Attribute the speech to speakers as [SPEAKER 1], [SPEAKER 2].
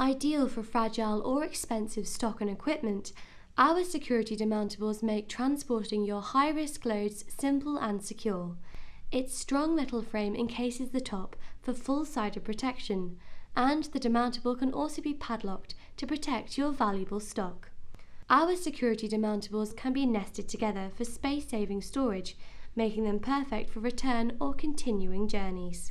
[SPEAKER 1] Ideal for fragile or expensive stock and equipment, our security demountables make transporting your high risk loads simple and secure. Its strong metal frame encases the top for full sided protection, and the demountable can also be padlocked to protect your valuable stock. Our security demountables can be nested together for space saving storage, making them perfect for return or continuing journeys.